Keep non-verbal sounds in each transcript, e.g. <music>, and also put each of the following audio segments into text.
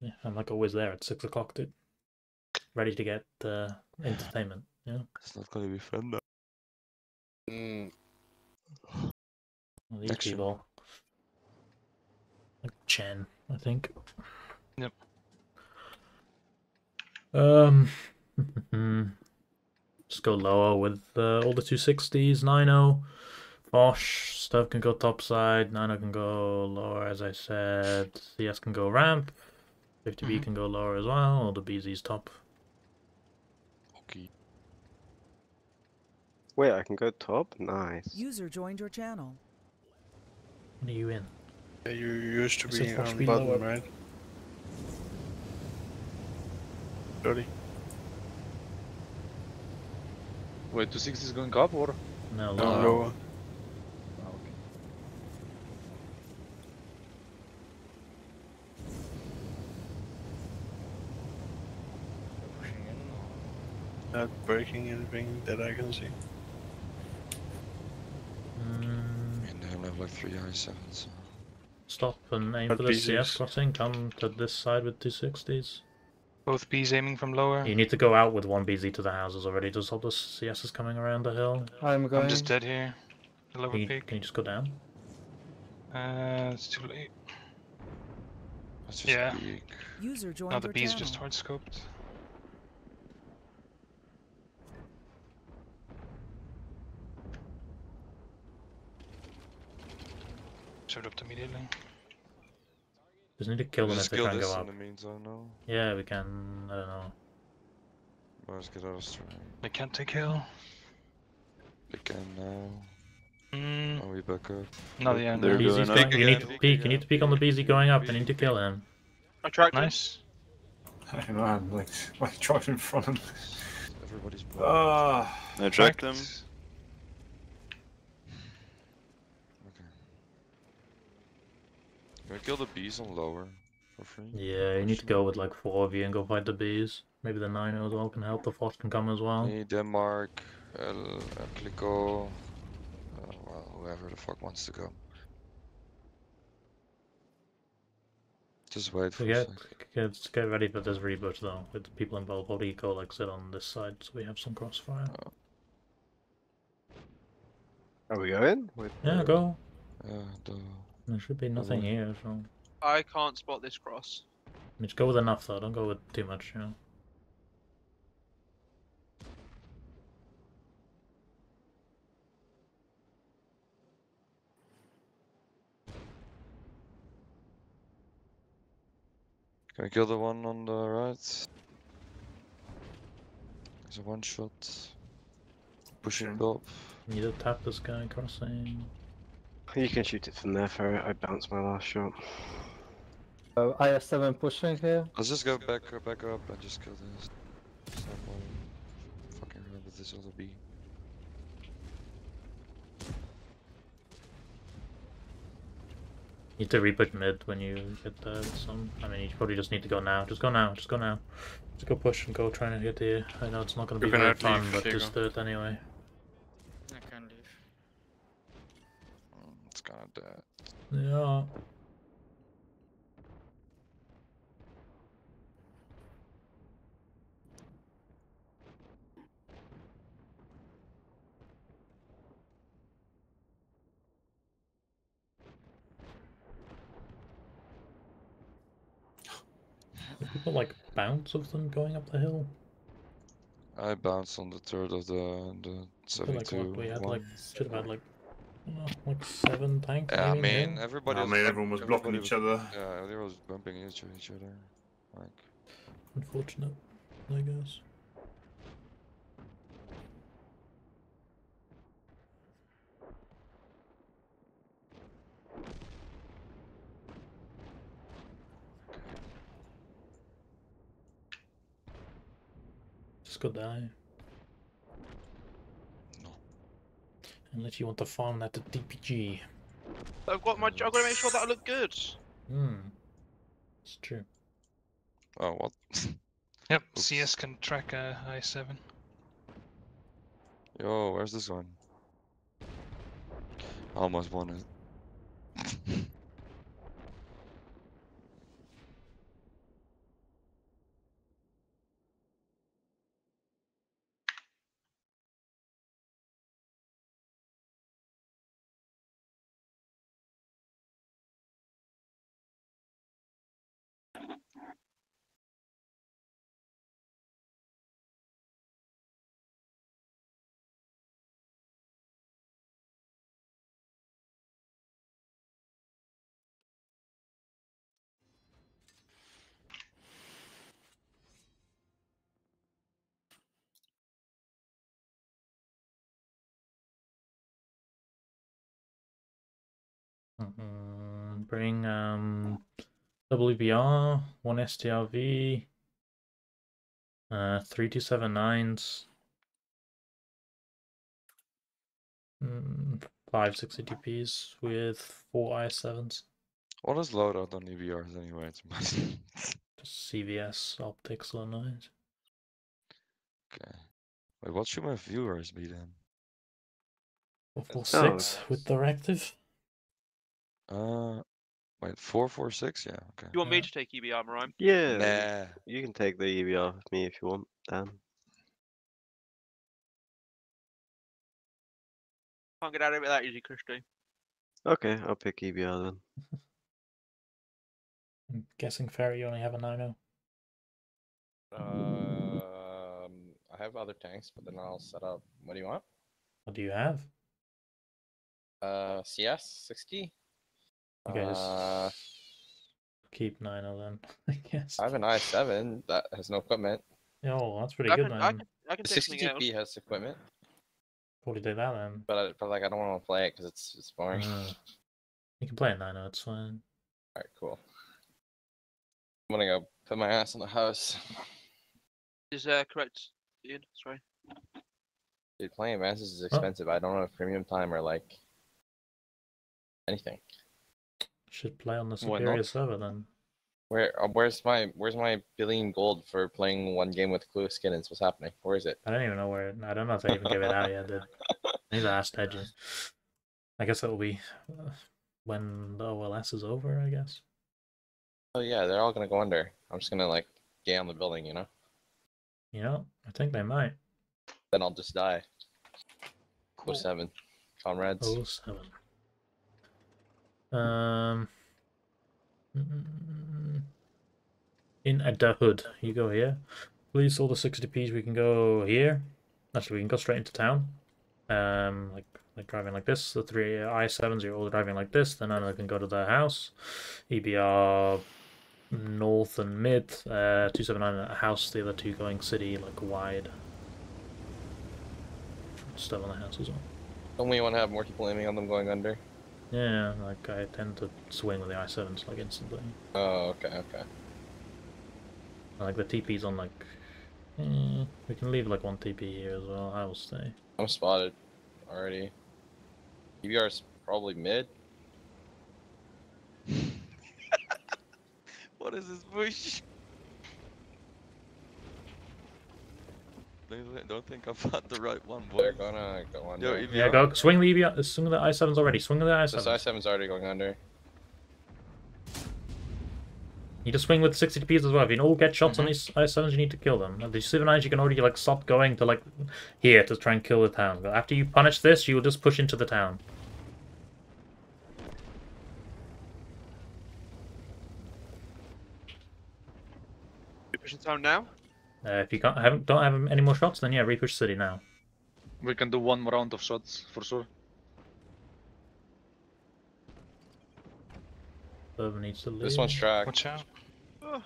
Yeah, I'm like always there at six o'clock, dude. Ready to get uh, entertainment. Yeah, It's not gonna be fun though. Mm, Well, these Action. people. Like Chen, I think. Yep. Um, <laughs> just go lower with uh, all the 260s, 90. Bosch, stuff can go topside, 90 can go lower, as I said. CS can go ramp, 50B Mhm. can go lower as well, all the BZ's top. Okay. wait, I can go top? Nice. User joined your channel. What are you in? Yeah, you used to be on speed bottom, lower? right? Dirty. Wait, 260 is going up or? No, No, lower. lower. Ah, okay. Pushing in. or- Not breaking anything that I can see. Mm, And I have like three i7s. So. stop and aim But for the CS BZs. crossing. Come to this side with 260s. Both B's aiming from lower. You need to go out with one BZ to the houses already to stop the CS is coming around the hill. I'm going. I'm just dead here. The lower Can you, peek. can you just go down? Uh, it's too late. Let's just Yeah. peek. User joined Now the your B's channel. just hard scoped. Showed up immediately. Just need to kill them if they kill try and go in up. the meantime now. Yeah, we can. I don't know. Let's get out of strike. They can't take hill. We can now. Mm, Now we back up. not yet. They're no. BZ's going peek. up. You need to Peek peek. You need to peek on the BZ going up. I need to kill him. I tracked him. Nice. I don't know, I'm like, like right in front of me. Everybody's Uh. Ah, I tracked them. Tracked. Okay. Can we kill the bees on lower for free? Yeah, you need to go with like four of you and go fight the bees. Maybe the nine as well can help. The force can come as well. Me, Denmark, El, uh, Clico, uh, well, whoever the fuck wants to go. Just wait for So a get, get get ready for this reboot though. With the people involved, probably go like sit on this side so we have some crossfire. Are we going? With Yeah, go. Yeah, duh. There should be nothing Mhm. here, so I can't spot this cross. just go with enough though. Don't go with too much, you know. Can I kill the one on the right? It's a one shot. Pushing up. Need to tap this guy crossing. You can shoot it from there, Ferret. I bounced my last shot. uh, I have seven pushing here. Let's just go back back up and just kill this. Stop bothering fucking around with this other bee. Need to reboot mid when you get uh, some. I mean, you probably just need to go now. Just go now. Just go now. Just go push and go trying to get the. I know it's not going to be can very fun, but Diego. just do it anyway. I can leave. Mm, it's. Yeah. People like bounce of them going up the hill? I bounced on the third of the the feel like 72. what, we had one. like should have had like I like seven tanks. Yeah, I mean, hill. everybody. Oh, I was mean, bump- everyone was blocking everybody each other. Yeah, everyone was bumping into each other. Like, Unfortunate, I guess. Just go die. Unless you want to farm that to DPG. I've got my. I've got to make sure that I look good. Hmm. It's true. oh what? <laughs> Yep, Oops. CS can track uh, I7. Yo, where's this one? I almost won it. <laughs> bring um WBR, one STRV, uh, three two seven nines, mm, five sixty DPs with four i sevens. What is loadout on EBRs anyway? It's must- <laughs> Just CVS optics or noise. okay. Wait, what should my viewers be then? Four four Oh, six with directive. Uh, Wait, four, four, six. Yeah. Okay. You want me to take EB armor? I'm. Yeah. Nah. You can take the EB off me if you want, Dan. Can't get out of it that easy, Christy. Okay, I'll pick EBR then. <laughs> I'm guessing Ferry, you only have a nano. Um, I have other tanks, but then I'll set up. What do you want? What do you have? Uh, CS 60. Okay, uh, keep 9 then, <laughs> I guess. I have an i7 that has no equipment. Oh, that's pretty I good, can, man. I can, I can the 60 GP has equipment. Probably do that then. But, I, but like, I don't want to play it because it's, it's boring. Uh, you can play a 9 it's fine. Alright, cool. I'm gonna go put my ass in the house. Is uh, correct, dude? Sorry. Dude, playing Masters is expensive. Oh. I don't know if premium time or like anything. Should play on the superior server then. Where uh, where's my where's my billion gold for playing one game with Clue Skinnins? What's happening? Where is it? I don't even know where. I don't know if they even give it out yet. Dude. I need to ask. I guess it'll be uh, when the OLS is over. I guess. Oh yeah, they're all gonna go under. I'm just gonna like get on the building, you know. You know, I think they might. Then I'll just die. Cool. 07. comrades. Oh seven. Um. In a the hood, you go here. Please, all the 60p's, we can go here. Actually, we can go straight into town. Um, like like driving like this. The three i7s, you're all driving like this. Then I can go to the house. EBR north and mid. Uh, 279 at house. The other two going city, like wide. Stuff on the house as well. Don't we want to have more people aiming on them going under? Yeah, like I tend to swing with the i7s like instantly. Oh, okay, okay. Like the TP's on like. Eh, we can leave like one TP here as well. I will stay. I'm spotted already. EBR's probably mid. <laughs> What is this bush? Don't don't think I found <laughs> the right one, boy. They're gonna go under. Yo, if Yeah, go swing the EBR, swing the i7s already. Swing the This i7s. i7's already going under. You just swing with 60 TPs as well. If you all get shots on mm-hmm. these i7s, you need to kill them. And the 79s, you can already like stop going to like here to try and kill the town. But after you punish this, you will just push into the town. We pushing town now? Uh, if you can't, haven't, don't have any more shots, then yeah, repush city now. We can do one more round of shots for sure. Whoever needs to leave. This one's tracked. Watch out. Oh,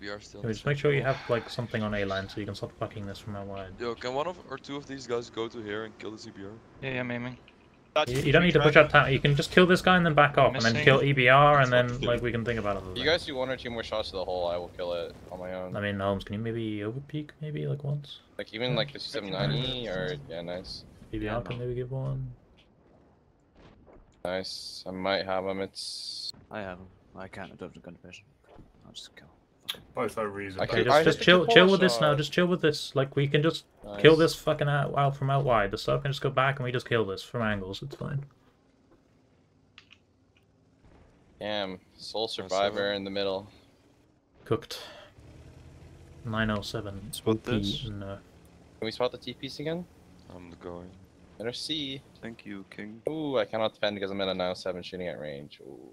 Yo, still. Can we just make sure you have like something on A line so you can stop fucking this from out wide. Yo, can one of or two of these guys go to here and kill the EBR? Yeah, yeah, I'm aiming. That's You, you don't need to push track. up town. You can just kill this guy and then back off, and then kill EBR, and then like we can think about it. You guys do one or two more shots to the hole, I will kill it on my own. I mean, Holmes, can you maybe overpeak maybe like once? Like even like the 790 or yeah, nice, EBR can maybe give one. nice. I might have him. It's I have him. I can't. I don't have the gun division. I'll just kill. Both are reason. I Okay, just, just chill, chill with this now. Just chill with this. Like we can just kill this fucking out, out from out wide. The stuff can just go back, and we just kill this from angles. It's fine. Damn, Soul seven. Survivor in the middle. Cooked. 907. Spot this. No. Can we spot the TPs again? I'm going. Letter C. Thank you, King. Ooh, I cannot defend because I'm in a 907 shooting at range. Ooh.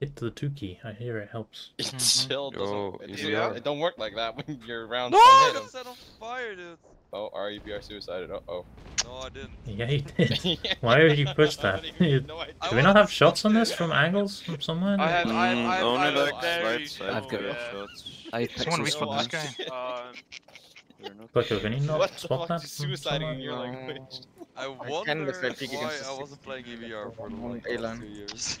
Hit the two key. I hear it helps. <laughs> It Mhm. still doesn't. Yo, it, EBR. it don't work like that when your rounds No, don't I hit got 'em. set on fire, dude. Oh, our EBR suicided. Uh oh. No, I didn't. <laughs> Yeah, he did. <laughs> Why would you push that? You- No Do we not have shots on this from angles from somewhere? I have, I have, Mm, I have, only I have like very side I've got yeah. shots. I Someone pixel respot this spawned. guy. We're not. Clicker, can you not What the spot fuck that? is from suiciding in your language? I wonder why I wasn't playing 60 EVR for the A last line. two years.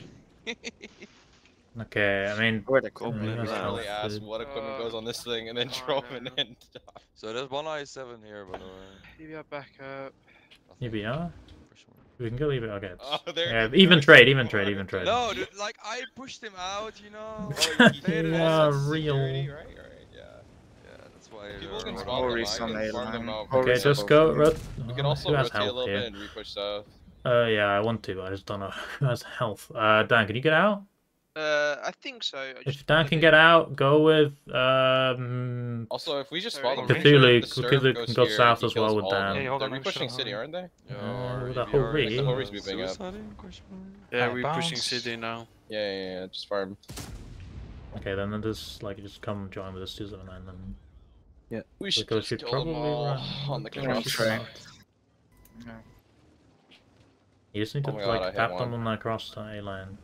Okay, I mean, Where the Yeah, goblin that's is. how- Literally ask what equipment goes on this thing and then Oh, drove no, an no. so there's one i7 here, by the way. EBR back up. I think, EBR? We can go leave it. Okay. <laughs> Oh, there yeah, it even trade, even trade, even trade. No, dude, like I pushed him out, you know. <laughs> Oh, you They did did Yeah, real. security, Right, right, yeah. Yeah, that's why. People uh, can spawn them, I on can A farm them out. Okay, Horus just go. me. Rot- We can also <laughs> who has rotate a health little here? bit and repush south. Uh, yeah, I want to, but I just don't know who has health. Uh, Dan, can you get out? Uh, I think so. I If Dan can get out, go with um. Also, if we just Sorry. spot them, make sure Cthulhu- Cthulhu can go south as well with Dan. them. Yeah, hold They're on, I'm repushing city, aren't they? Yeah, Uh, or with a Hori. The it Hori's moving up. suiciding? Question mark? Yeah, we're pushing city now. Yeah, yeah, yeah, just farm. Okay, then then just like just come join with us two seven nine. Then Yeah, We should because just kill them probably all run <laughs> on the run cross. track. You just need Oh to my God, I like hit tap them on that cross to A line.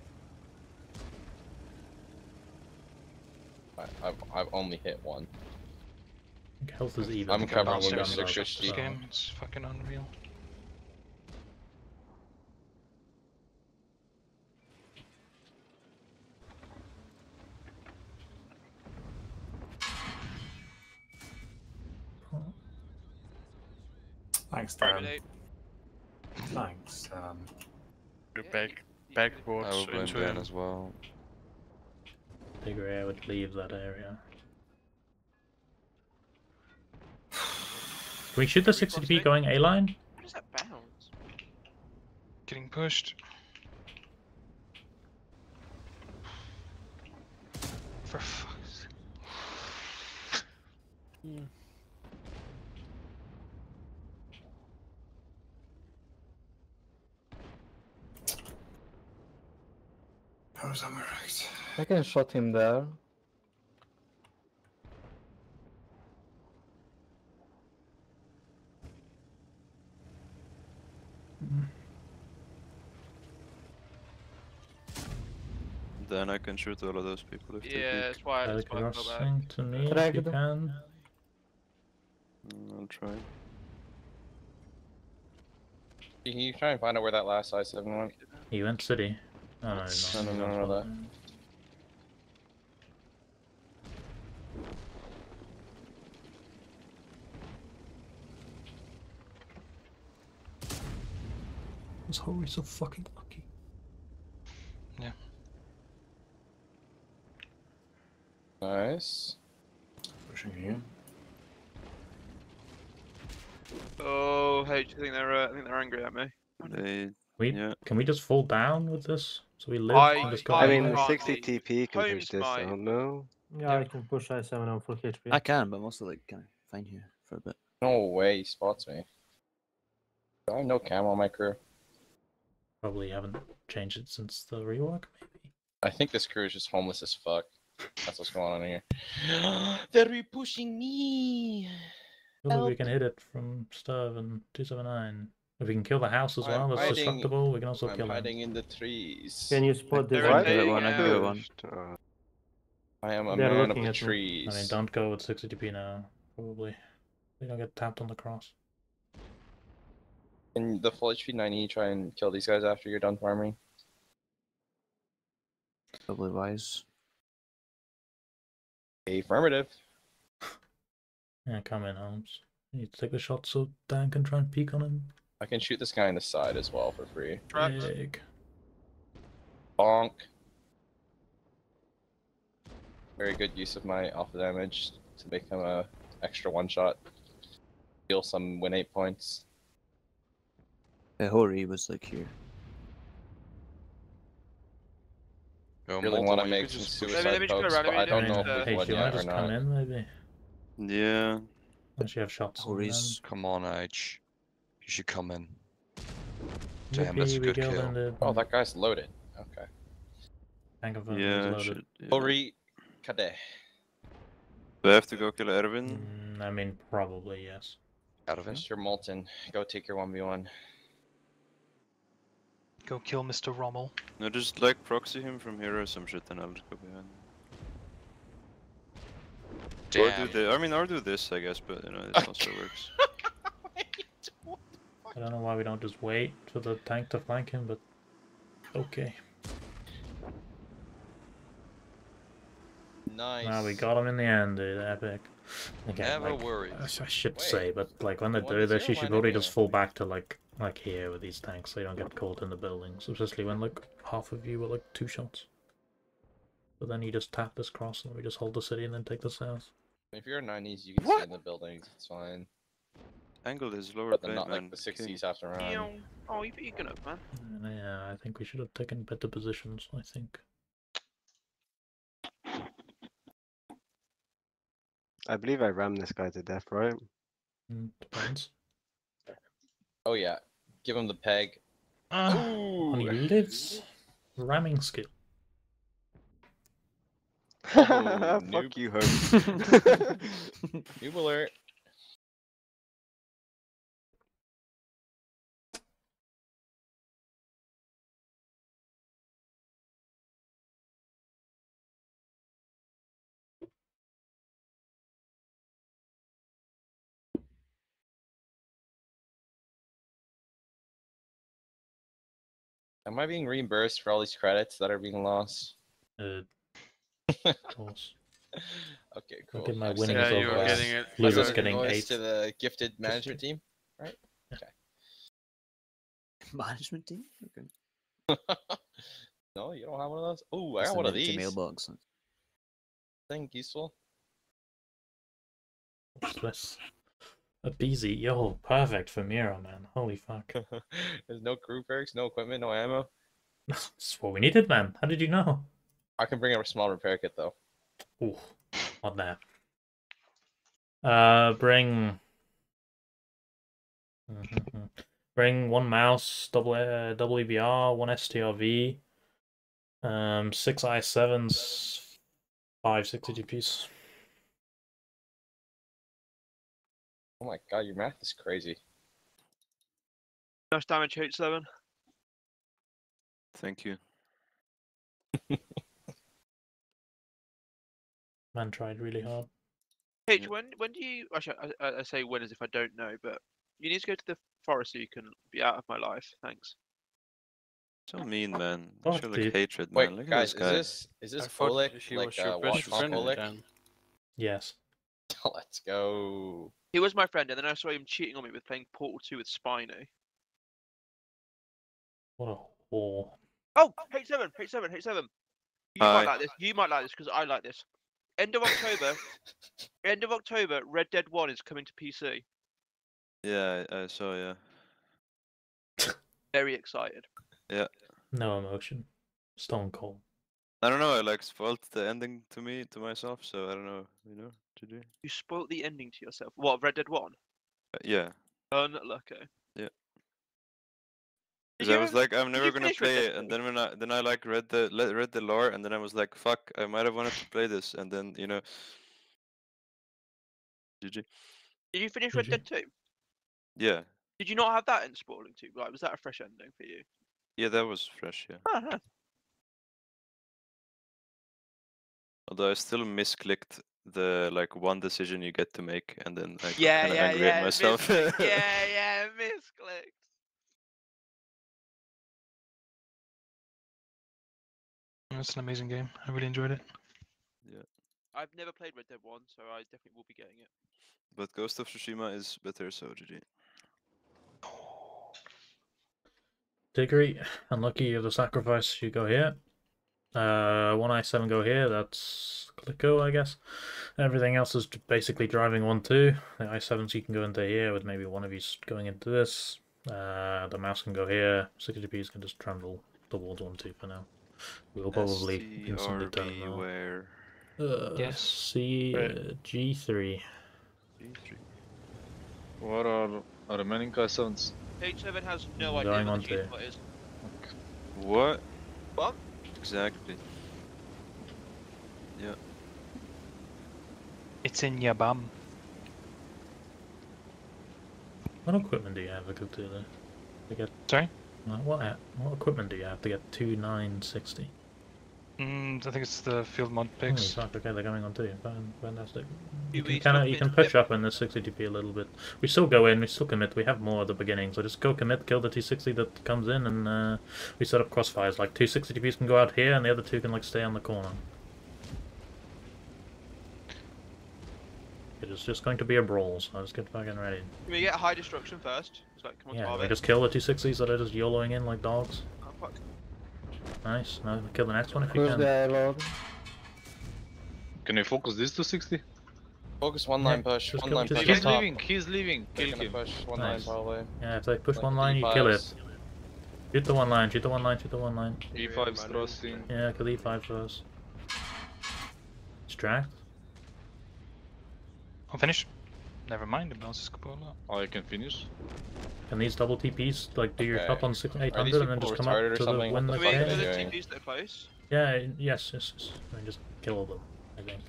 I, I've, I've only hit one. I think health is even. I'm covering with the my guns six out. This game, it's fucking unreal. Thanks, Dan. Terminate. Thanks. Um, We're Yeah, back you- backwards I will blame into Dan as well. Figure I would leave that area. Can we shoot the 60p going A line? What is that bounce? Getting pushed. For fuck's sake. how's am I can shot him there. Then I can shoot all of those people if Yeah, that's why. That's why I fell back. crossing to me if you Dragged. can. Mm, I'll try. Can you try and find out where that last I-7 went? He went city. Oh, no, no, No, no, he no, went no, Was Hori so fucking lucky? Yeah. Nice. Pushing you. Oh, hey, do you think they're? Uh, I think they're angry at me. They We Yeah. can we just fall down with this so we live I- just go I I mean, the 60. TP can push this, I don't know. Yeah, I can push I7 on full HP. I can, but I'm also like kind of fine here for a bit. No way he spots me. I have no cam on my crew. Probably haven't changed it since the rework, maybe. I think this crew is just homeless as fuck. That's what's going on here. <gasps> They're repushing me. Maybe we can hit it from Sturv and 279. If we can kill the house as well, I'm that's hiding- destructible, we can also I'm kill them. hiding in the trees. Can you spot this? They're one? What? okay, one, I can yeah. go one. Uh, I am a They're man of looking the at me. trees. I mean, don't go with 60 DP now, probably. We don't get tapped on the cross. Can the full HP 90 try and kill these guys after you're done farming? Probably wise. Affirmative. Yeah, come in, Holmes. You need to take the shot so Dan can try and peek on him. I can shoot this guy in the side as well for free. Traps. Big. Bonk. Very good use of my alpha damage to make him a extra one shot. Deal some win eight points. Yeah, Hori was like here. Yo, Really wanna make some suicide Let me- let me pokes, but I don't know if it's hey, you want yet to or just come in, maybe? Yeah. Unless you have shots on Come on, H. You should come in. Damn, that's a Maybe we good kill. in the Oh, that guy's loaded. Okay. tank of Yeah. loaded. should- yeah. Ori Kade. Do I have to go kill Erwin? Mm, I mean, probably, yes. Erwin? Mr. Molten, go take your 1v1. Go kill Mr. Rommel. No, just like proxy him from here or some shit and I'll just go behind. Or Damn. do the, I mean, or do this, I guess, but you know, this also works. <laughs> I don't know why we don't just wait for the tank to flank him, but okay. Nice. Now we got him in the end, dude. Epic. Again, Never like, worries. I should Wait. say, but like when they do this, zero, you should probably just fall back to like like here with these tanks, so you don't get caught in the buildings. Especially when like half of you were like two shots. But then you just tap this cross and we just hold the city and then take the south. If you're in 90s, you can stay in the buildings. It's fine. Angle is lower But not like the 60s have to run. Oh, you you up, man. And, yeah, I think we should have taken better positions. I think. I believe I rammed this guy to death, right? Mm, depends. Oh yeah. Give him the peg. Ah, and he lives. Ramming skill. Oh, <laughs> Fuck you, Hope. <laughs> <laughs> Noob alert. Am I being reimbursed for all these credits that are being lost? Uh, <laughs> of course. Okay, cool. Look at my winnings Yeah, you were getting it. losers my getting invoice eight. to the gifted management team, right? Okay. Management team? Okay. Okay. <laughs> no, you don't have one of those. Oh, I got Send one of it to these. mailbox. Thing useful. What's this? A BZ, yo, perfect for Mira, man. Holy fuck. <laughs> There's no crew perks, no equipment, no ammo. <laughs> That's what we needed, man. How did you know? I can bring a small repair kit though. Ooh, what that? Uh, bring. <laughs> Bring one mouse, double uh, WBR, one STRV, um, six i7s, five 60 GPs. Oh my god, your math is crazy. Nice damage, H7. Thank you. <laughs> Man tried really hard. H, when when do you? Actually, I, I, I say when as if I don't know, but you need to go to the forest so you can be out of my life. Thanks. So mean, man. Fuck, Show like dude. hatred, Wait, man. Look guys, at this guy. is this is I this thought she like was your uh, best friend, Yes. <laughs> Let's go. He was my friend, and then I saw him cheating on me with playing Portal 2 with Spino. What a whore. Oh, H7, H7, H7. You Hi. might like this. You might like this because I like this. End of October. <laughs> end of October. Red Dead One is coming to PC. Yeah, I, I saw, yeah. Very excited. Yeah. No emotion. Stone cold. I don't know, I like spoiled the ending to me, to myself, so I don't know, you know, to do. You spoilt the ending to yourself. What? Red Dead One? Uh, yeah. Unlucky. Did Because I was like, I'm never gonna play it, and then when I then I like read the read the lore, and then I was like, fuck, I might have wanted to play this, and then you know, GG. Did you finish Red? Dead Two? Yeah, Did you not have that in spoiling too? Like, was that a fresh ending for you? yeah, that was fresh, yeah. Oh, no. Although I still misclicked the like one decision you get to make, and then I got Yeah, kinda yeah, angry yeah. at myself. misclicked, <laughs> yeah, yeah, misclicked. It's an amazing game. I really enjoyed it. Yeah. I've never played Red Dead One, so I definitely will be getting it. But Ghost of Tsushima is better, so GG. Diggory, unlucky you have the sacrifice, you go here. Uh, 1i7 go here, that's Clicko, I guess. Everything else is basically driving 1 2. The i7s you can go into here with maybe one of you s- going into this. Uh, the mouse can go here. 60Ps can just travel towards 1 2 for now. We'll probably instantly turn STRV, them where Uh, Yes. C Right. uh, G3. G3. What are our remaining i7s? H7 has no idea going what the G to- spot is. What? What? Exactly. Yeah. It's in your bum. What equipment do you have to go to there? To get Sorry? what what equipment do you have to get to 960? Mm, I think it's the field mod Oh, picks. fuck, okay, they're coming on too. Fan- Fantastic. Do You can kind of you can push up in the 60 TP a little bit. We still go in, we still commit. We have more at the beginning, so just go commit, kill the T60 that comes in, and uh, we set up crossfires. Like two 60 TPs can go out here, and the other two can like stay on the corner. It is just going to be a brawl, so let's get fucking ready. Can we get high destruction first? It's like, come on, Yeah, Tarvik. we just kill the T60s that are just YOLOing in like dogs. Oh, fuck. Nice. Now we kill the next one if you Who's can. the load? Can you focus this to 60? Focus one Yeah, line push, one line push. He's top. leaving, he's leaving. Kill him. push one Nice. line probably. Yeah, if they push Like one line, you kill it. E5s. Shoot the one line, shoot the one line, shoot the one line. E5 crossing. Yeah, kill E5 first. Distract. I'll finish. Never mind, the bounces cupola. I can finish. Can these double TPs like do your Okay. shot on six, 800 and then just come up to the something? win the the Can we fuck get are game? they the? TPs that are close? Yeah, yes, yes, yes. I mean, just kill them. I think.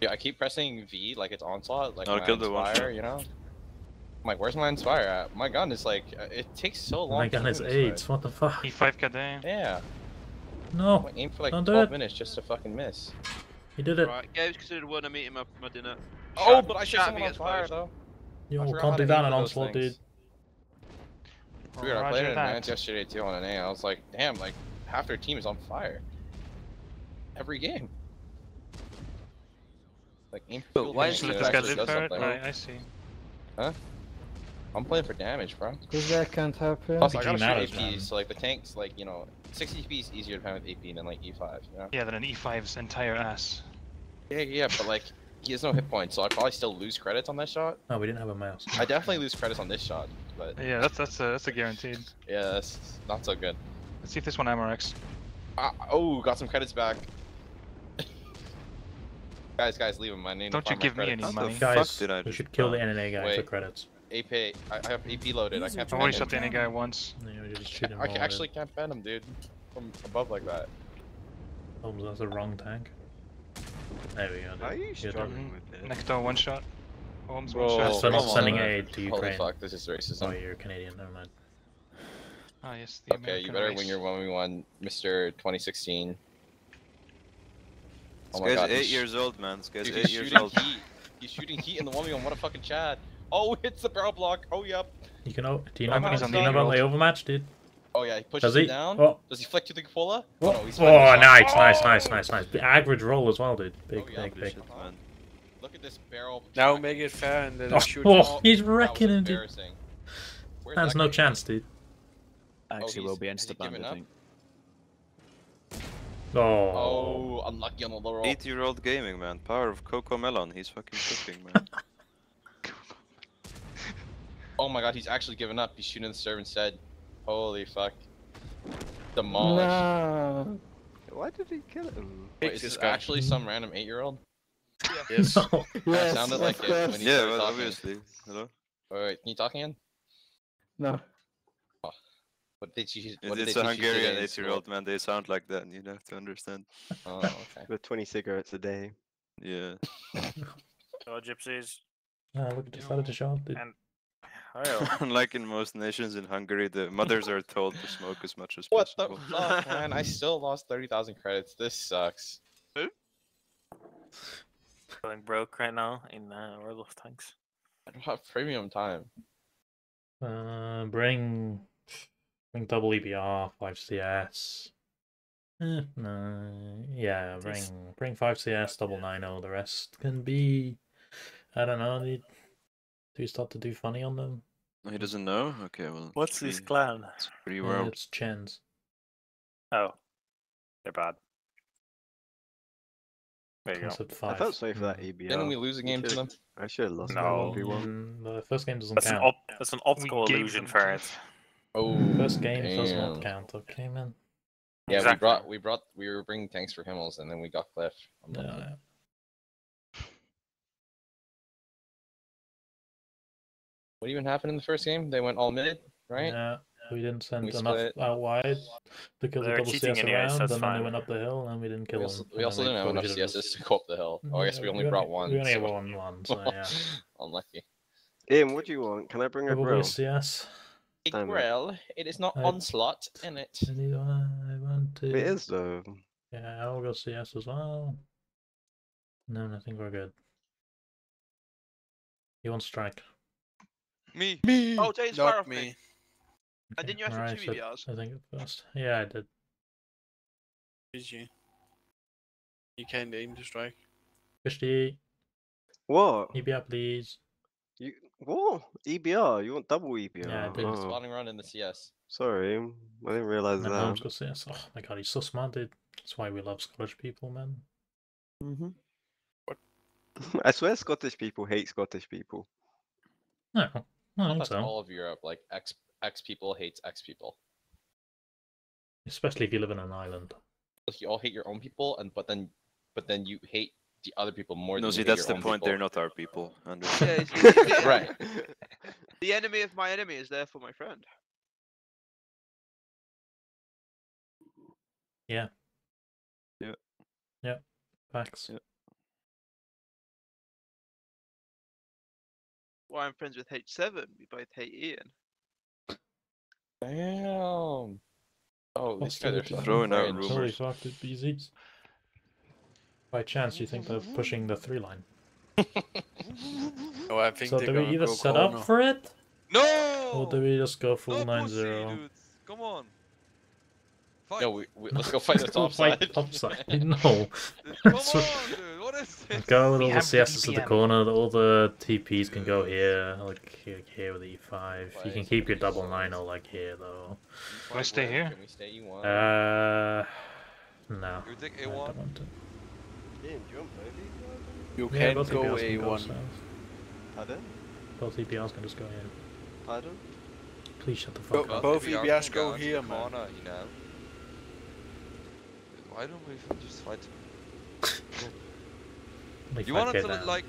Yeah, I keep pressing V like it's onslaught, like I'll my kill the one inspire, shot. you know? I'm like, where's my inspire at? My gun is like, uh, it takes so long. my to gun is move this eight. What the fuck? E5 KD. Yeah, No, I aim for like Don't do 12 minutes just to fucking miss. He did it. Right, Gabe's considered one. I'm eating my, my dinner. Oh, Shout- but I set shout someone on fire though. You I can't do that aim on for those onslaught, dude. Dude, I played Roger it in advance yesterday too on an A. I was like, damn, like half their team is on fire. Every game. Like aim for But why is Just let and this guy live for it. something. I, I see. I'm playing for damage, bro. Because that can't happen. Plus, I RPG gotta matters, shoot man. So like the tanks, like you know, 60 TP is easier to pound with AP than like E5. You know? Yeah, then an E5's entire ass. Yeah, yeah, but like he has no hit points, so I probably still lose credits on that shot. Oh, we didn't have a mouse. I definitely lose credits on this shot, but Yeah, that's that's a that's a guaranteed. yeah, that's not so good. Let's see if this one MRX. Ah, oh, got some credits back. <laughs> guys, guys, leave him. I need Don't you find my give me credits. any How the money. Guys, fuck did I we should kill the die? NNA guy for credits. AP, I, I have AP loaded. I can't. I've joined shot the him. any guy once. Yeah, we just shoot him I all ca- with actually can't ban him, dude. From above like that. Holmes, that's the wrong tank. There we go. Dude. Are you Good. struggling with this? Next door one shot. Holmes Bro, one That's shot. when sending on. aid to Ukraine. Holy fuck, this is Oh, you're Canadian. Never mind. Ah yes, the Okay, you better race. win your 1v1, Mr. 2016. This Oh my guy's god, eight years old, man. This guy's Dude, eight he's years shooting old. heat. He's shooting heat in the 1v1. What a fucking Chad. <laughs> Oh, hits the barrel block. Oh, yep. You can. o- Do you know, I'm do you know about my eight-year-old. overmatch, dude? Oh, yeah, he pushes Does it he? down. Oh, Does he flick to the cupola? oh, no, he's oh, flicking the shot. nice, nice, Oh! nice, nice, nice. The average roll as well, dude. Big, Oh, yeah, big, big. shit. Look at this barrel. Now make it fair and then Oh, shoot. oh, he's That wrecking him, dude. embarrassing. Where's Man's that no chance, dude. Oh, actually, he's- will be has he insta banned, I up? think. Oh. Oh, unlucky on the low roll. Eight-year-old gaming, man. Power of Cocomelon. He's fucking cooking, man. <laughs> Oh my god, he's actually given up. He's shooting the serve instead. Holy fuck. Demolished. No. Why did he kill him? Wait, is this this guy. actually some random eight-year-old? Yes. <laughs> No. Yes, sounded like it when he yeah, well, obviously. Hello. Wait, wait, can you talk again? No. What did you? It- What it's they a teach Hungarian today in school? eight-year-old man. They sound like that. And You have to understand. Oh, <laughs> okay. With 20 cigarettes a day. Yeah. <laughs> Oh, gypsies. Ah, look, it decided to show up, dude. And well, <laughs> Unlike in most nations in Hungary, the mothers are told to smoke as much as possible. What the fuck, man? I still lost thirty thousand credits. This sucks. going broke right now in uh, World of Tanks. I don't have premium time. Uh, bring, bring double EBR, five CS. Eh, no, yeah, bring bring five CS, double nine O. The rest can be, I don't know. Do you start to do funny on them? He doesn't know. Okay, well. What's free- this clan? it's Free Uh, world. it's Chen's. Oh, they're bad. There you go. Concept I five. felt sorry for that ABL. Didn't we lose a game to them? I should have lost No. that 1v1. Mm, the first game doesn't That's an count. op- that's an optical gave illusion for it. Oh, First game does not count. Okay, man. Yeah, we brought we brought we were bringing tanks for Himmels, and then we got Cliff. I'm No, no. What even happened in the first game? They went all mid, right? Yeah, we didn't send We enough split. out wide because kill They're double cheating CS anyways, around, that's and then they fine. went up the hill, and we didn't kill We also, and we also didn't have enough should've CSs to go up the hill. Oh, I guess we only brought one. We only so- have one, one, so yeah. <laughs> Unlucky. Ian, what do you want? Can I bring a Probably grill? CS. Big Damn it. Grell, it is not I- onslaught in it. Really, I want to. It is though. Yeah, I'll go CS as well. No, I think we're good. You want strike? Me. Me. Oh, James, not fire off me. me. And didn't you ask for Alright, two so EBRs? I think at first. Yeah, I did. Did you? You can't aim to strike. 50. What? EBR, please. You what? EBR? You want double EBR? Yeah, I did. Oh, Spawning run in the CS. sorry, I didn't realize No, that. Holmes got CS. Oh my god, he's so smart, dude. That's why we love Scottish people, man. Mm-hmm. <laughs> I swear Scottish people hate Scottish people. No, I don't think That's so. all of Europe. Like X X people hates X people. Especially if you live in an island. Like, you all hate your own people, and but then but then you hate the other people more No, than see, you hate that's your the point. people. They're not our people. Yeah, it's- it's- <laughs> Right. <laughs> The enemy of my enemy is therefore my friend. Yeah. Yeah. Yeah. Facts. Yeah. Why I'm friends with H7. We both hate Ian. Damn. Oh, these guys are Throwing out rumors. fuck, dude, BZs. By chance, you think they're mm-hmm. pushing the three line? Oh, I think So they're do we gonna either set corner. up for it, No. or do we just go full no 9 pussy, 0? dude. Come on. Fight. No, we, we let's go fight the Go <laughs> top fight side. top side. <laughs> No. Come on, dude. What is? Go with We all the have the CSs to the corner, all the TPs can go here, like here, here with E5. You can keep your double nine or like here though. Do I stay here? Can we stay you want? Uh, no. You take I don't A1? want to. Do you want both You Yeah, can't both go EBRs A1. south. Pardon? Both EBRs can just go here. Pardon? Please shut the Go- fuck up. both EBR EBRs can go here, the man. corner, you know. Why don't we just fight? <laughs> Like You 5k wanted to down. like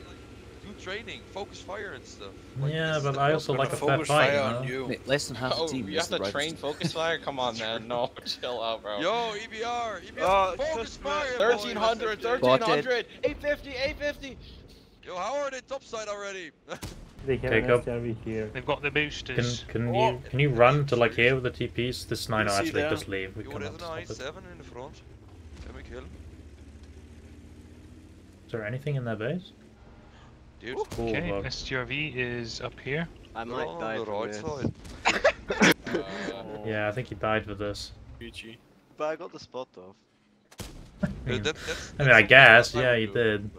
do training, focus fire and stuff. Like, Yeah, but I also like a fair Focus fight, fire you on know? you. Wait, less than half Oh, the team you is have the to rifles train team. focus fire? Come on, man. <laughs> No, chill out, bro. Yo, EBR, EBR, Oh, uh, focus fire, 1300, 1300, 850, 850. Yo, how are they topside already? <laughs> They have Okay, an go. STRV here. They've got the Can boosters. can Oh. you can you run to like here with the TPs? This nine oh You actually just leave. We Yo, cannot there's an stop it. Is i7 in the front. Can we kill? There anything in their base? Dude, Cool. Okay, bug. STRV is up here. I might all die on from this. <laughs> Uh, Yeah, I think he died for this. GG. But I got the spot off. Uh, Yeah. that, that's, <laughs> I mean, I guess, yeah, would he did.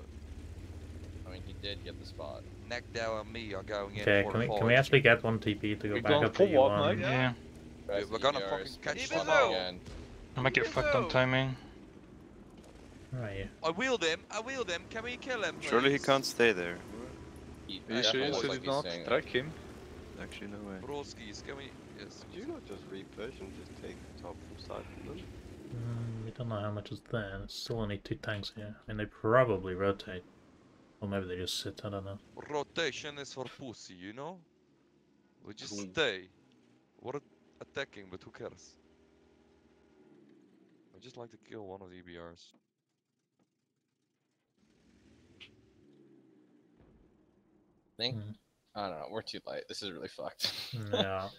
I mean, he did get the spot. Neck down on me, I'm going in Okay, for can we the can we actually get one TP to go We're back up to for you what, one? mate? Yeah. Guys, we're gonna fucking catch keep them on out. again. I might get fucked on No. timing. Right. I wheeled him, I wheeled him, can we kill him? Surely he can't stay there. He Are you sure you looks said like did he's not staying track him? Actually, no way. Broskis, can we? Yes. Did you not just repush and just take the top side from them? Mm, we don't know how much is there. There's still only two tanks here, I mean, they probably rotate, or maybe they just sit. I don't know. Rotation is for pussy, you know? We just Mm. stay. We're attacking, but who cares? I just like to kill one of the EBRs. Think. Hmm. I don't know. We're too light. This is really fucked. Yeah. <laughs>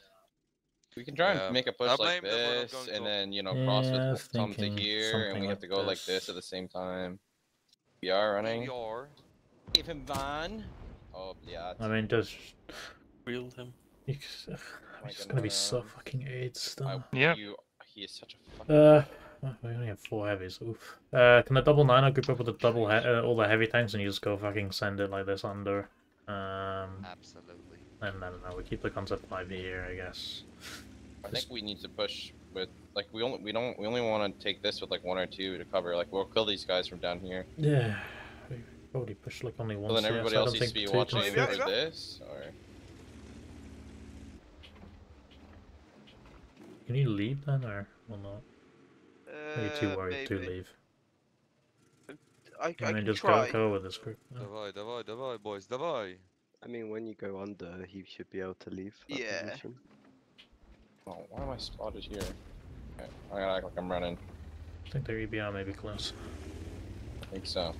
We can try Yeah, and make a push like blame them for not this, going and top. then you know cross Yeah, I with was to here, and something we have to go like this. this at the same time. We are running. EBR. Give him Van. Oh yeah. I mean, just Wheeled him. you, c- ugh, I'm just gonna be so fucking AIDS still. I, Yep. You, he is such a fucking. Uh, well, we only have four heavies. Oof. Uh, can the double nine group up with the double he- uh, all the heavy tanks and you just go fucking send it like this under? Um, Absolutely. and I don't know. We keep the concept five here, I guess. I think we need to push with like we only we don't we only want to take this with like one or two to cover. Like we'll kill these guys from down here. Yeah, we already pushed like only one. So then everybody I else don't needs to think be two watching can Yeah, for yeah. this. Or Can you leave then, or or not? Are you too Uh, worried to leave? I, I I can mean, just try. go go with this group. no? Davai, davai, davai, boys, davai. I mean, when you go under, he should be able to leave Yeah. position. oh, why am I spotted here? Okay, I gotta act like I'm running. I think their EBR may be close. I think so.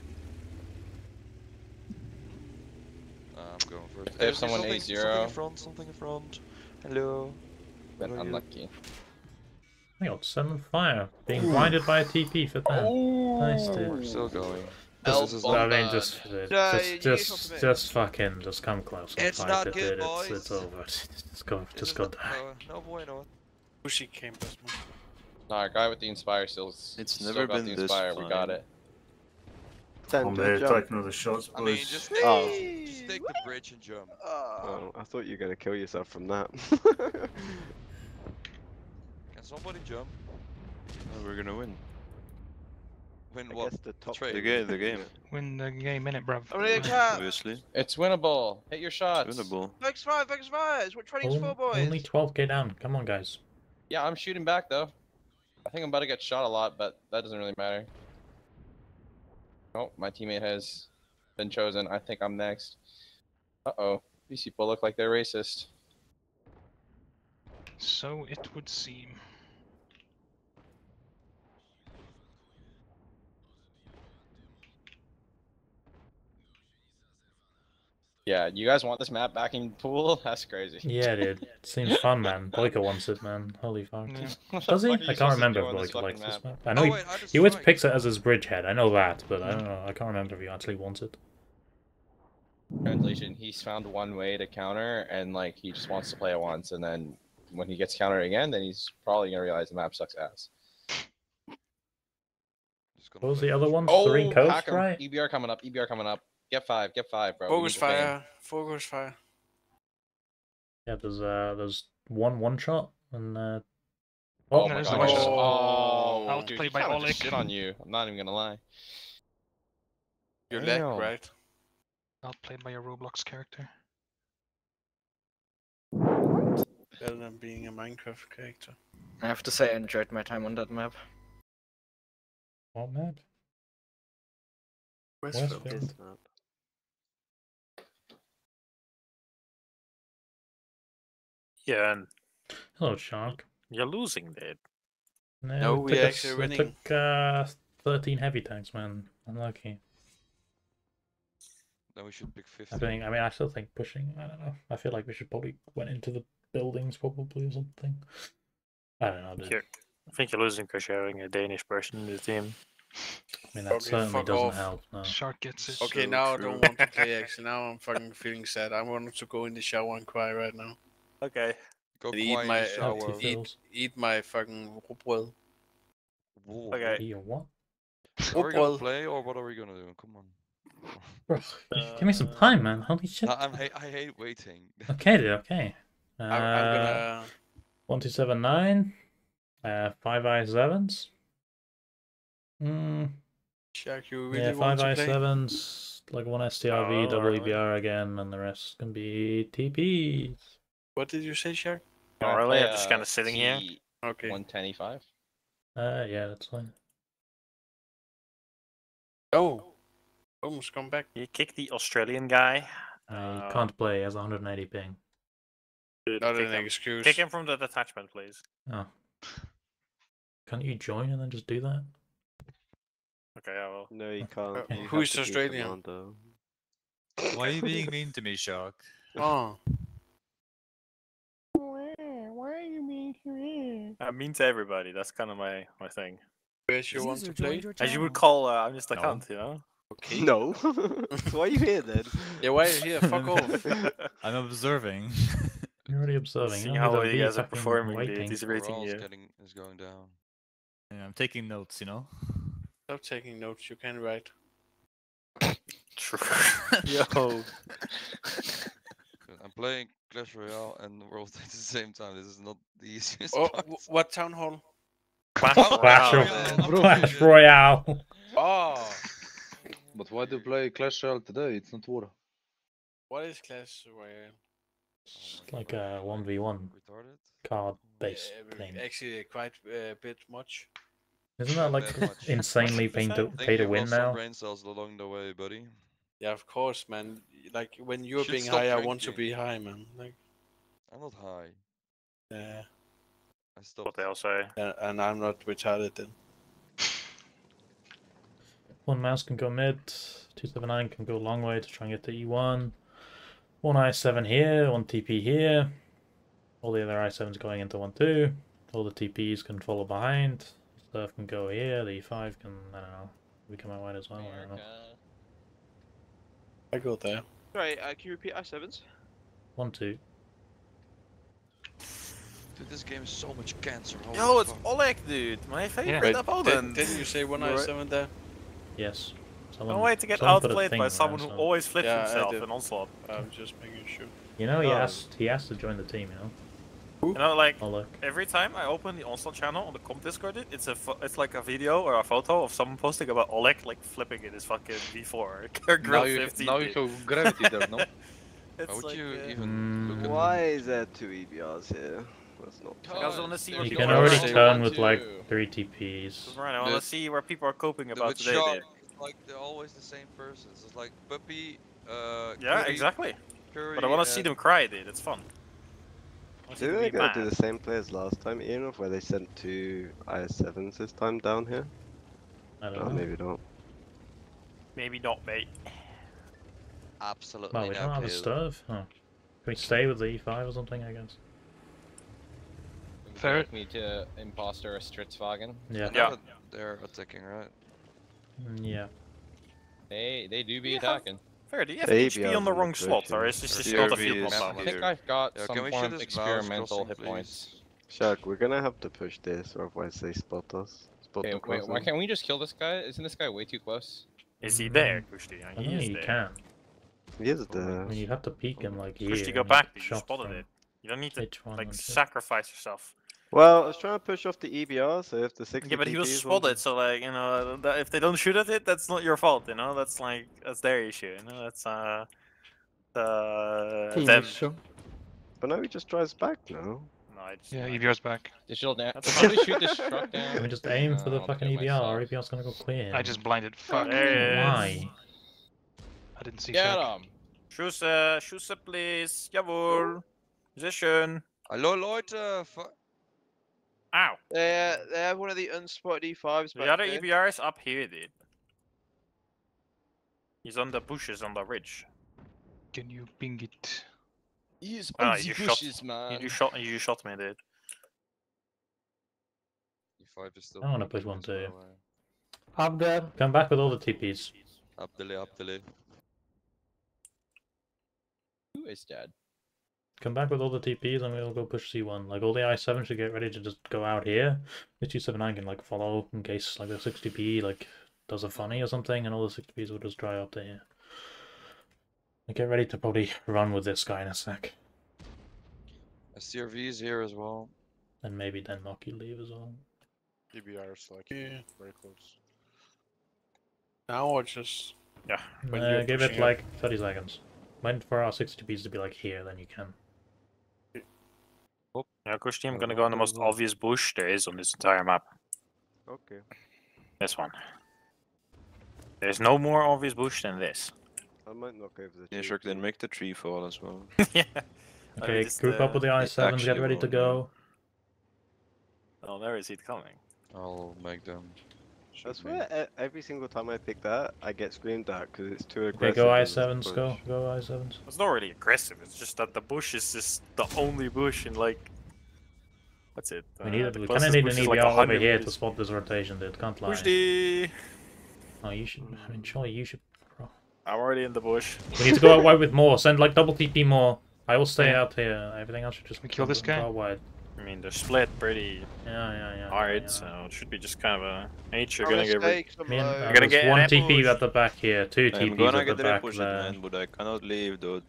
Uh, I'm going for it. They have Uh, someone something, A0. Something in front, something in front. Hello. Been What are you- unlucky. I got seven fire. Being blinded by a TP for that. Nice, We're still going. El This is I mean, bad. just, No, just, you just, can't just fucking, just come close. It's fight not it, good, dude. It's, it's over. <laughs> Just go, just go not- die. No, no bueno. Pushy campus, man. Nah, guy with the Inspire still. It's still never got been the this Inspire. We got fine. it. On there, take another shot, I mean, boys. just, Oh. just take the bridge and jump. Oh. oh, I thought you were gonna kill yourself from that. <laughs> Can somebody jump? Oh, we're gonna win. Win I what? guess the top Trade. The game, the game. <laughs> Win the game in it, bruv. I'm gonna get cat. Obviously. It's winnable. Hit your shots. Winnable. Focus fire, focus fire. It's what training's for, boys. Only 12k down. Come on, guys. Yeah, I'm shooting back though. I think I'm about to get shot a lot, but that doesn't really matter. Oh, my teammate has been chosen. I think I'm next. Uh oh. These people look like they're racist. So it would seem. Yeah, you guys want this map back in pool? <laughs> That's crazy. Yeah, dude. <laughs> Seems fun, man. Boyka wants it, man. Holy fuck. Yeah. <laughs> Does he? I can't remember do if Boyka likes fucking this map? map. I know Oh he, wait, I he always strike. picks it as his bridgehead. I know that, but I don't know. I can't remember if he actually wants it. Translation: He's found one way to counter, and like he just wants to play it once, and then when he gets countered again, then he's probably gonna realize the map sucks ass. Just gonna What was the other one? Oh, Serene Coast, right? EBR coming up. EBR coming up. Get five. Get five, bro. We Focus need the thing. fire. Focus fire. Yeah, there's uh, there's one one shot and uh. Oh, Oh, my there's god. the one shot. Oh, Outplayed dude, he by kinda just Oleg. shit on you. I'm not even gonna lie. Your Damn. leg, right? Outplayed by a Roblox character. Better than being a Minecraft character. I have to say, I enjoyed my time on that map. What map? Westfield. Westfield. Yeah, and Hello, Shark. you're losing, dude. No, it we took us- actually it winning. took uh, 13 heavy tanks, man. Unlucky. Then we should pick I think. I mean, I still think pushing. I don't know. I feel like we should probably went into the buildings probably or something. I don't know. Dude. You're, I think you're losing because you're having a Danish person in the team. I mean, that Okay, certainly doesn't off. help. No. Shark gets it. Okay, So now I don't want to play actually. Now I'm fucking feeling sad. I want to go in the shower and cry right now. Okay. Go And eat my in the Help shower. you, eat, eat my fucking rugbrød. Whoa. Okay. Eat a what? <laughs> Are we gonna play or what are we gonna do? Come on. Bro, give me some time, man. Holy shit. I'm ha- I hate waiting. <laughs> Okay, dude. Okay. Uh, I'm, I'm gonna. One two seven nine. Uh, five i sevens. Hmm. Jack, you really yeah, five to i sevens. Like one STRV, Oh, double really? EBR again, and the rest can be TPs. What did you say, Jack? Can I Oh, really? play, I'm just uh, kinda sitting here. Okay. 110e5. Uh, yeah, that's fine. Oh, almost come back. You kick the Australian guy. I Uh, can't play as 180 ping. Not kick an excuse. Kick him from the detachment, please. Oh. Can't you join and then just do that? Okay, I will. No, you can't. Uh, You who's to be Australian? commander. Why are you being mean to me, Shark? Oh, I mean to everybody. That's kind of my my thing. where's you want to play? As you would call, uh, I'm just a No. cunt, you know. Okay. No. <laughs> <laughs> Why are you here then? Yeah, why are you here? Fuck off. <laughs> I'm observing. You're already observing. Seeing how don't well need to you guys are performing, dude. waiting. He's rating you. getting is going down. Yeah, I'm taking notes, you know? Stop taking notes. You can write. True. Yo. I'm playing Clash Royale and <laughs> World Tanks at the same time. This is not the <laughs> easiest Oh, part. wh- what town hall? Clash Clash, Royale, Ro- Clash Royale. Oh, <laughs> But why do you play Clash Royale today? It's not war. what is Clash Royale? It's like a 1v1 Retarded? card based Uh, thing. Actually, quite a bit much. Isn't that like insanely pay to, pay to win now? brain cells along the way, buddy. Yeah, of course, man. Like when you're Should being stop high, I want to be high, man. Like, I'm not high. yeah, I stopped. What they all say. and, and I'm not retarded then. <laughs> One mouse can go mid, 279 can go a long way to try and get to E1. One I7 here, one TP here. All the other i7s going into one two. All the TPs can follow behind. Stuff can go here. The E5 can I don't know. We come out wide as well. I don't know. I go there. Sorry, uh, can you repeat i7s? One two. Dude, this game is so much cancer. holy Yo, it's fuck. Oleg, dude. My favorite Wait, opponent. Didn't, didn't you say one You're right. i7 there? Yes. No Someone, way to get someone put a outplayed by someone who so- always flips Yeah, himself did. in onslaught. I'm just making sure. You know he Oh. asked he asked to join the team. You know. You know, like Oh look. every time I open the onslaught channel on the comp Discord, it- it's a it's like a video or a photo of someone posting about Oleg like flipping in his fucking V4 Now Grill you, 50. now you dude. have gravity there, no? <laughs> It's Why would like, you uh, even look at Why is there two EBRs here? That's not. Because I want to see You where You can already say turn with like three TPs. Right, I want to The- see where people are coping about with today. Shark, like they're always the same persons. It's like Puppy, uh, Yeah, Curry, exactly. Curry, But I want to see them cry, dude. It's fun. I wanna see Didn't they be go to mad. the same play as last time, Ian, where they sent two i7s this time down here? I don't Oh, know. maybe not. Maybe not, mate. Absolutely Well, we no don't have a clue. stove. Oh. Can we stay with the E5 or something? I guess. Would you Fair. like me to imposter a Stritzwagen? Yeah. I know that They're attacking, right? Mm, Yeah. They they do be Yeah. attacking. Fair, do you have Maybe HP I'll on the wrong the slot, or is this just not a CRV field is I think. I've got Yeah, some we form shoot of experimental hit points. Shark, we're gonna have to push this, or otherwise they spot us. Spot Okay, wait, why can't we just kill this guy? Isn't this guy way too close? Is he there, Kushti? I He don't is you there. can. He is I there. mean, you have to peek him like here. Kushti, go back. You spotted from it. You don't need to like sacrifice yourself. Well, I was trying to push off the EBR, so if the 60 Yeah, but he was TPs wasn't- spotted, so like you know, that, if they don't shoot at it, that's not your fault. You know, that's like that's their issue. You know, that's uh, uh, them. But now he just drives back now. No, I just, Yeah, like, EBR's back. Digital down. That's Somebody shoot this truck <laughs> down. Can we just aim for the Uh, fucking do it EBR? myself. Or EBR's gonna go clear. I just blinded. Fuck. There. Why? I didn't see Get Shark. him. Schusse, Schusse, please. Jawohl. Position. Hallo Leute! Fu- Ow. They, they have one of the unspotted E5s The other there. EBR is up here, dude. He's on the bushes on the ridge. Can you ping it? He's Ah, on the you shot- bushes, You man. just shot. You shot me, dude. E5 is still I wanna peeking push one too. well, Up there. Come back with all the TPs. eh. Up the lid, up the lid. Who is dead? Come back with all the TPs and we'll go push C1. Like all the i7 should get ready to just go out here. The 279 can like follow in case like the 60p like does a funny or something and all the 60ps will just dry up to here. And get ready to probably run with this guy in a sec. STRV is here as well. And maybe Denmark you leave as well. EBR is like very close. Now or just Yeah. Uh, give it pushing like 30 seconds. Wait for our 60ps to be like here, then you can. Yeah, Kushti, I'm gonna go on the most obvious bush there is on this entire map. Okay. This one. There's no more obvious bush than this. I might knock over the Yeah, tree sure, then make the tree fall as well. <laughs> yeah. Okay, just, group up with the I-7, get actually ready to go. Oh, there is it coming. I'll make them. I shoot me. swear, e- every single time I pick that, I get screamed at because it's too Okay, aggressive. go i7s, push. go, go i7s. It's not really aggressive. It's just that the bush is just the only bush in like. What's it? We Uh, need, the we kinda need bush an is like over 100 here to spot this rotation, dude. Can't lie. Push the. Oh, you should. I mean, surely you should. Bro. I'm already in the bush. We need to go <laughs> out wide with more. Send like double TP more. I will stay Yeah. out here. Everything else should just We kill this guy? out wide. I mean, they're split pretty Yeah, yeah, yeah. hard, yeah. so it should be just kind of a. H, you're I'm gonna gonna get. stay Re- 'cause I'm Me and, low. uh, You're gonna get one an TP at the back here. Two I'm gonna at the get back repush there. man, but I cannot leave, dude.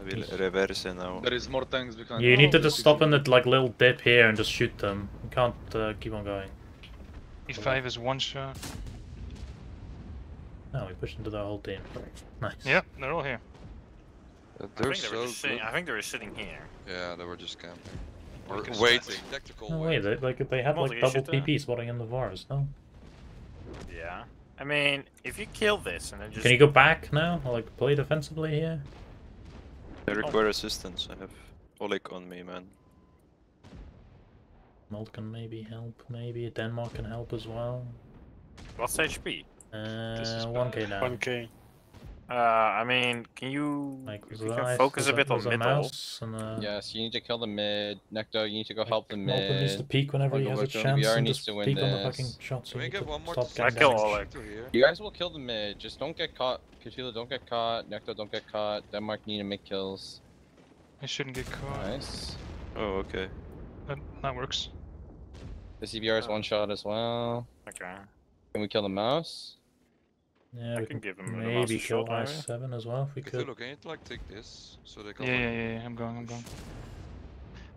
I will reverse it now. There is more tanks behind. You us. need to just stop in that like little dip here and just shoot them. You can't uh, keep on going. E5 is one shot. No, we pushed into the whole team. Nice. Yep, they're all here. Uh, I They're think they were just sitting. good. I think they were sitting here. Yeah, they were just camping. We Or can waiting, tactical No way, wait. they, like they had like double should, uh, spotting in the Vars, no? Yeah. I mean, if you kill this and then just. Can you go back now? Or like play defensively here? I require assistance. I have Oleg on me, man. Mold can maybe help, maybe Denmark can help as well. What's HP? This is Uh, 1k now. 1k. Uh, I mean, can you, Like, you can ice- focus a bit on was middle? mouse and, uh, Yes, you need to kill the mid. Necto, you need to go help the Malcolm needs to mid. peek whenever he has a Fucking chance BR and needs just to win peek on the fucking this. shots. Can we get one more stop getting I kill damaged. all, like- here. You guys will kill the mid. Just don't get caught. Cthulhu, don't get caught. Necto, don't get caught. Denmark need to make kills. I shouldn't get caught. Nice. Oh, okay. That, that works. The CBR is one shot as well. Okay. Can we kill the mouse? Yeah, I we can can give him maybe master kill shot, maybe. I7 as well if we could. Cthulhu, can you like take this so they can? Yeah, yeah, yeah, yeah, I'm going, I'm going.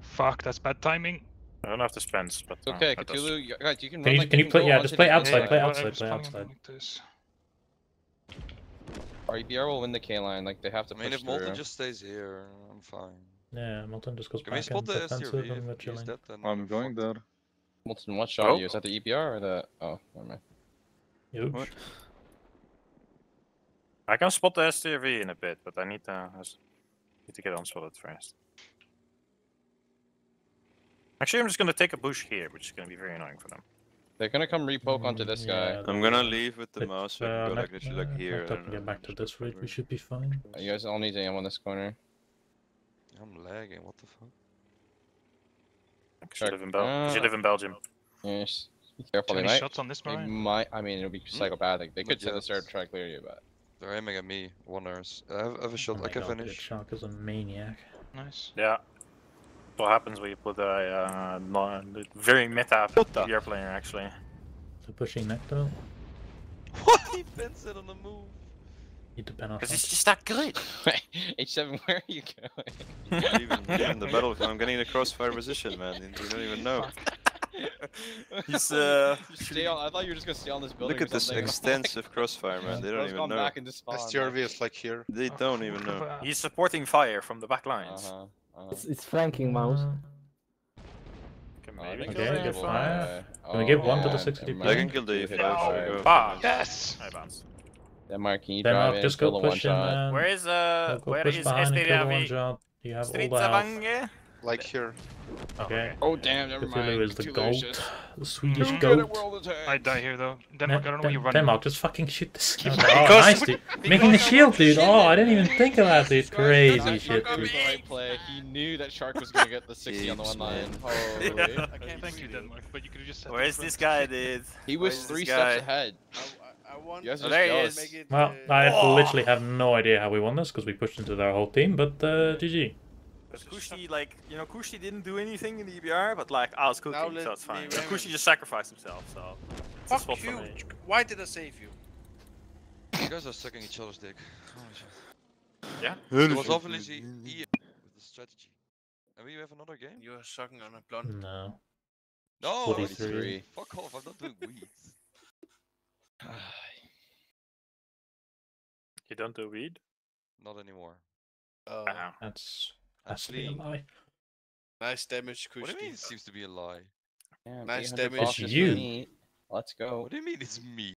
Fuck, that's bad timing. I don't have to spend, but It's uh, okay, that does- Cthulhu. you- Guys, you can Can run you- like can you can play- yeah, just play outside, line. play outside, play outside. like this. Our EBR will win the K line. Like they have to I mean, push if Molten through. just stays here, I'm fine. Yeah, Molten just goes Can we back spot and the defensive and if he's chilling. dead? Then I'm going there. Molten, what shot Oh. you? Is that the EBR or the? Oh, never mind. Huge. What? I can spot the STV in a bit, but I need to I s- need to get on spotted first. Actually, I'm just gonna take a bush here, which is gonna be very annoying for them. They're gonna come repoke onto this guy. I'm gonna leave with the If, mouse so uh, go like literally like uh, here. Necto and get back to this go route, we should be fine. You guys all need to aim on this corner. I'm lagging. What the fuck? Because you live in Bel- 'cause you live in Belgium. Yes. Be careful. Too They might. shots on this, They Brian? might. I mean, it'll be psychopathic. They could set the yet. start try clear you, but They're aiming at me. Wonders. I have, I have a shot. Oh I can god, dude, finish. Shark is a maniac. Nice. Yeah. What happens when you put a uh, non- very meta EBR player actually? So pushing that though? What? <laughs> He fence it on the move. you depend on Because it's just that good. <laughs> H7, where are you going? Leaving, leaving the battle. I'm getting the crossfire position, man. You you don't even know. He's <laughs> uh. Stay on. I thought you were just gonna stay on this building. Look or at this extensive <laughs> crossfire, man. They don't even know. back and just spawn, STRV is like here. They don't even know. <laughs> He's supporting fire from the back lines. Uh-huh. uh-huh. It's, it's flanking mouse. Uh, Can Oh, maybe they Okay, killed get Rebel. fire. Uh, Can we give one to the 60 never people? I can kill the You hit E5 fire. if. Fuck. Yes! I bounce. Denmark, can you Then drive I'll in, just kill go the one push in shot? Where is uh? go Where push is behind and kill the one STRV? shot. You have all the health. Stridsvange? Like here. Okay. Oh damn, never mind. Cthulhu is the Cthulhu goat. shit. The Swedish Who goat. get it world attack? I die here though. Ne- Denmark, I don't know where you're running. Denmark, just fucking shoot this. <laughs> Oh, Because- nice, dude. Making the shield, dude. Oh, I didn't even think of that, dude. <laughs> Crazy Shark shit, dude. right play. He knew that Shark was gonna get the 60 on the one line. <laughs> man. Holy. I can't thank you, Denmark, but you could have just said Where's this guy, dude? He was three steps ahead. I want You Oh, there he is. Well, I Oh. literally have no idea how we won this because we pushed into their whole team, but uh, GG. Because Kushi, like, you know, Kushi didn't do anything in the EBR, but like, I was cooking, so it's fine. And remember. Kushi just sacrificed himself, so it's a Fuck for you! me. Why did I save you? You guys are sucking each other's dick. Yeah. It was obviously E with the strategy. And we have another game? You are sucking on a blonde. No. No! 43. Fuck off, I'm not doing weeds. <laughs> You don't do weed? Not anymore. Oh, Wow. That's that's to be a Actually, lie. nice damage, what do you mean it Kushki. seems to be a lie? Damn, Nice damage. It's you. neat. Let's go. What do you mean it's me?